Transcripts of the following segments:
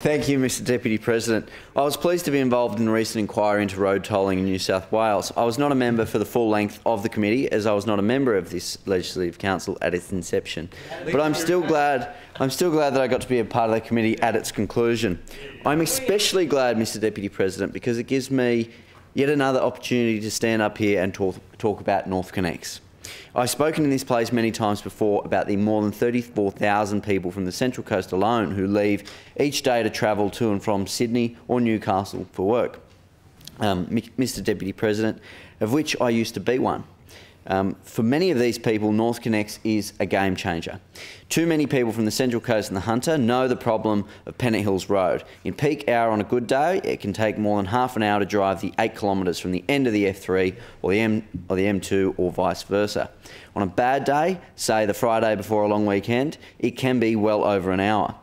Thank you, Mr Deputy President. I was pleased to be involved in a recent inquiry into road tolling in New South Wales. I was not a member for the full length of the committee as I was not a member of this Legislative Council at its inception. But I'm still glad I'm still glad that I got to be a part of the committee at its conclusion. I'm especially glad, Mr Deputy President, because it gives me yet another opportunity to stand up here and talk, talk about NorthConnex. I've spoken in this place many times before about the more than 34,000 people from the Central Coast alone who leave each day to travel to and from Sydney or Newcastle for work. Um, Mr Deputy President, of which I used to be one. Um, for many of these people, NorthConnex is a game changer. Too many people from the Central Coast and the Hunter know the problem of Pennant Hills Road. In peak hour on a good day, it can take more than half an hour to drive the eight kilometres from the end of the F3 or the, M, or the M2 or vice versa. On a bad day, say the Friday before a long weekend, it can be well over an hour.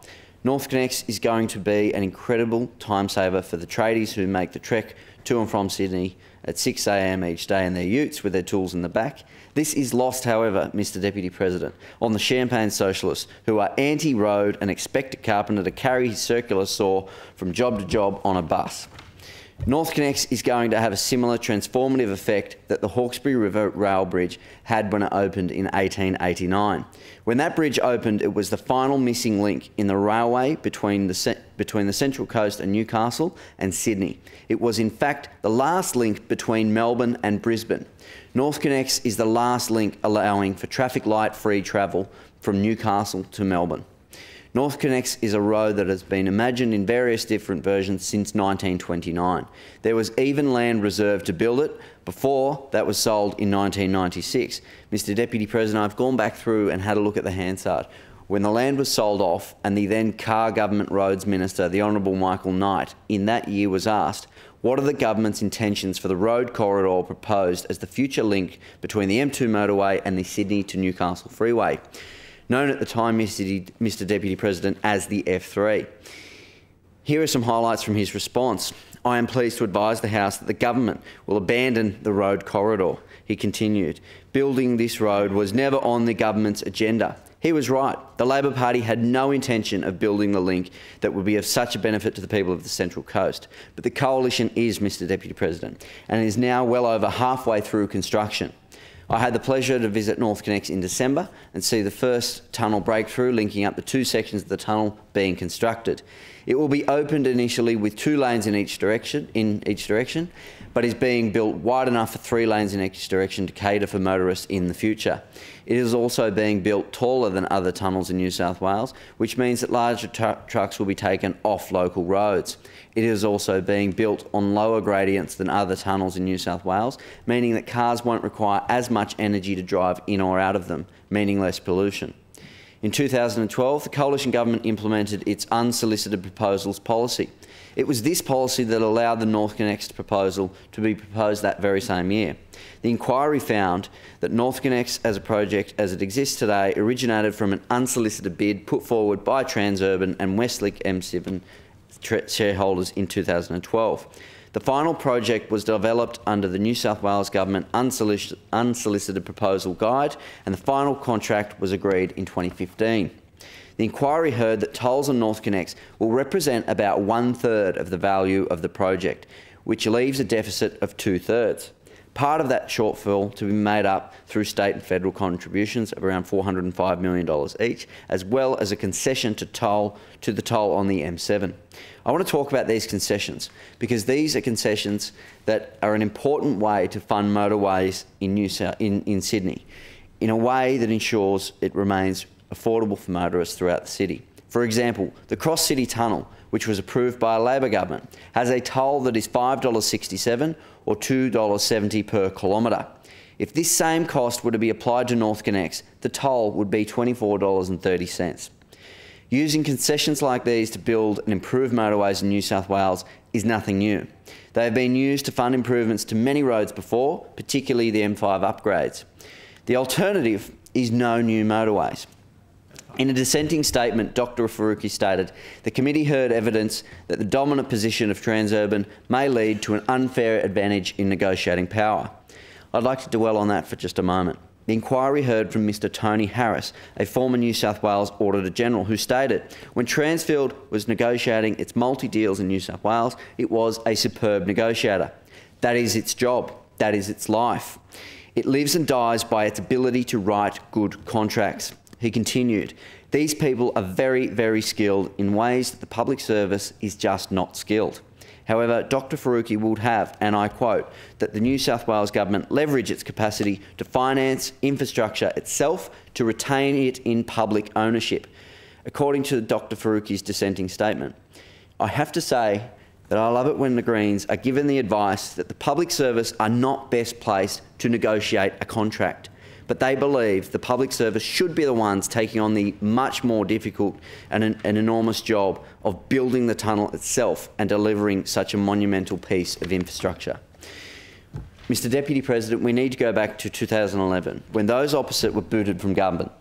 NorthConnex is going to be an incredible time saver for the tradies who make the trek to and from Sydney at 6am each day in their utes with their tools in the back. This is lost, however, Mr Deputy President, on the Champagne Socialists who are anti-road and expect a carpenter to carry his circular saw from job to job on a bus. NorthConnex is going to have a similar transformative effect that the Hawkesbury River Rail Bridge had when it opened in 1889. When that bridge opened, it was the final missing link in the railway between the, between the Central Coast and Newcastle and Sydney. It was, in fact, the last link between Melbourne and Brisbane. North NorthConnex is the last link allowing for traffic light free travel from Newcastle to Melbourne. NorthConnex is a road that has been imagined in various different versions since 1929. There was even land reserved to build it before that was sold in 1996. Mr Deputy President, I've gone back through and had a look at the Hansard. When the land was sold off and the then Carr Government Roads Minister, the Honourable Michael Knight, in that year was asked, what are the government's intentions for the road corridor proposed as the future link between the M2 motorway and the Sydney to Newcastle freeway? Known at the time, Mr Deputy President, as the F3. Here are some highlights from his response. I am pleased to advise the House that the government will abandon the road corridor. He continued, building this road was never on the government's agenda. He was right. The Labor Party had no intention of building the link that would be of such a benefit to the people of the Central Coast. But the coalition is, Mr Deputy President, and is now well over halfway through construction. I had the pleasure to visit NorthConnex in December and see the first tunnel breakthrough linking up the two sections of the tunnel being constructed. It will be opened initially with two lanes in each direction, in each direction, but is being built wide enough for three lanes in each direction to cater for motorists in the future. It is also being built taller than other tunnels in New South Wales, which means that larger trucks will be taken off local roads. It is also being built on lower gradients than other tunnels in New South Wales, meaning that cars won't require as much energy to drive in or out of them, meaning less pollution. In 2012, the coalition government implemented its unsolicited proposals policy. It was this policy that allowed the NorthConnex proposal to be proposed that very same year. The inquiry found that NorthConnex as a project as it exists today originated from an unsolicited bid put forward by Transurban and Westlink M7 shareholders in 2012. The final project was developed under the New South Wales Government unsolicited, unsolicited proposal guide and the final contract was agreed in 2015. The inquiry heard that tolls on NorthConnex will represent about one third of the value of the project, which leaves a deficit of two thirds. Part of that shortfall to be made up through state and federal contributions of around $405 million each, as well as a concession to toll to the toll on the M7. I want to talk about these concessions because these are concessions that are an important way to fund motorways in, New South, in, in Sydney in a way that ensures it remains affordable for motorists throughout the city. For example, the Cross City Tunnel, which was approved by a Labor government, has a toll that is $5.67 or $2.70 per kilometre. If this same cost were to be applied to NorthConnex, the toll would be $24.30. Using concessions like these to build and improve motorways in New South Wales is nothing new. They have been used to fund improvements to many roads before, particularly the M5 upgrades. The alternative is no new motorways. In a dissenting statement, Dr Faruqi stated, the committee heard evidence that the dominant position of Transurban may lead to an unfair advantage in negotiating power. I'd like to dwell on that for just a moment. The inquiry heard from Mr Tony Harris, a former New South Wales Auditor General, who stated when Transfield was negotiating its multi deals in New South Wales, it was a superb negotiator. That is its job, that is its life. It lives and dies by its ability to write good contracts. He continued, These people are very, very skilled in ways that the public service is just not skilled. However, Dr Faruqi would have, and I quote, that the New South Wales Government leverage its capacity to finance infrastructure itself to retain it in public ownership, according to Dr Faruqi's dissenting statement. I have to say that I love it when the Greens are given the advice that the public service are not best placed to negotiate a contract but they believe the public service should be the ones taking on the much more difficult and an, an, enormous job of building the tunnel itself and delivering such a monumental piece of infrastructure. Mr Deputy President, we need to go back to 2011, when those opposite were booted from government.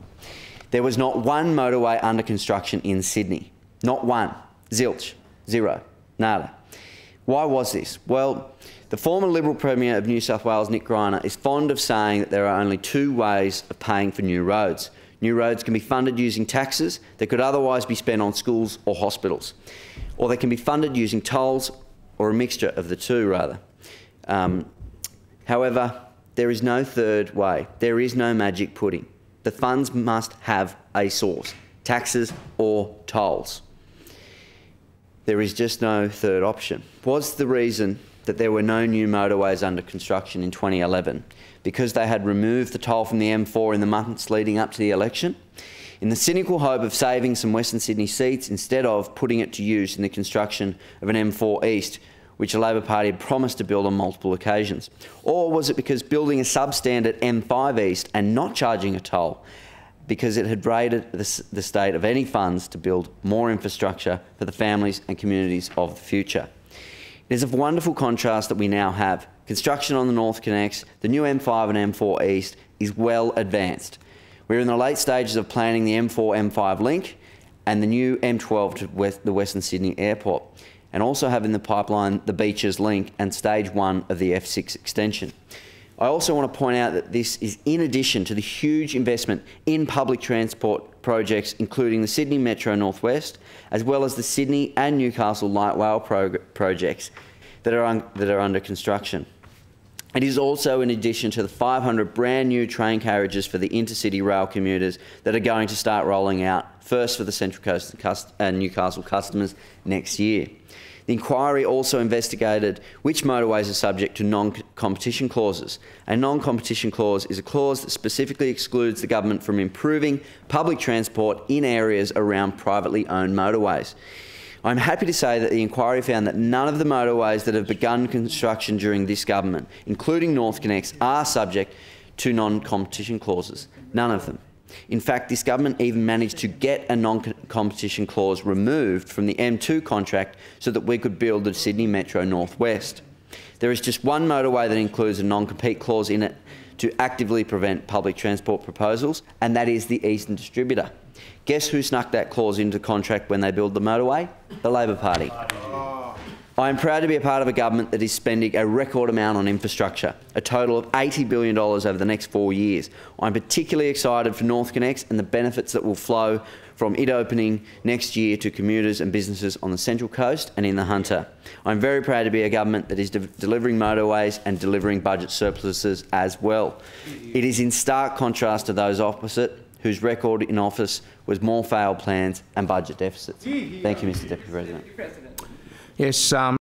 There was not one motorway under construction in Sydney. Not one. Zilch. Zero. Nada. Why was this? Well, the former Liberal Premier of New South Wales, Nick Greiner, is fond of saying that there are only two ways of paying for new roads. New roads can be funded using taxes that could otherwise be spent on schools or hospitals, or they can be funded using tolls or a mixture of the two, rather. Um, however, there is no third way. There is no magic pudding. The funds must have a source, taxes or tolls. There is just no third option. Was the reason that there were no new motorways under construction in 2011 because they had removed the toll from the M4 in the months leading up to the election, in the cynical hope of saving some Western Sydney seats instead of putting it to use in the construction of an M4 East, which the Labor Party had promised to build on multiple occasions? Or was it because building a substandard M5 East and not charging a toll because it had raided the, the state of any funds to build more infrastructure for the families and communities of the future? It is a wonderful contrast that we now have. Construction on the NorthConnex, the new M5 and M4 East is well advanced. We're in the late stages of planning the M4 M5 link and the new M12 to West, the Western Sydney Airport, and also have in the pipeline the Beaches link and stage one of the F6 extension. I also want to point out that this is in addition to the huge investment in public transport projects, including the Sydney Metro Northwest, as well as the Sydney and Newcastle light rail projects that are, that are under construction. It is also in addition to the 500 brand new train carriages for the intercity rail commuters that are going to start rolling out, first for the Central Coast and Newcastle customers next year. The inquiry also investigated which motorways are subject to non-competition clauses. A non-competition clause is a clause that specifically excludes the government from improving public transport in areas around privately owned motorways. I'm happy to say that the inquiry found that none of the motorways that have begun construction during this government, including NorthConnex, are subject to non-competition clauses. None of them. In fact, this government even managed to get a non-competition clause removed from the M2 contract so that we could build the Sydney Metro Northwest. There is just one motorway that includes a non-compete clause in it to actively prevent public transport proposals, and that is the Eastern Distributor. Guess who snuck that clause into contract when they build the motorway? The Labor Party. I am proud to be a part of a government that is spending a record amount on infrastructure, a total of $80 billion over the next four years. I'm particularly excited for NorthConnex and the benefits that will flow from it opening next year to commuters and businesses on the Central Coast and in the Hunter. I'm very proud to be a government that is de delivering motorways and delivering budget surpluses as well. It is in stark contrast to those opposite whose record in office was more failed plans and budget deficits. Thank you, Mr Deputy President. Yes. Um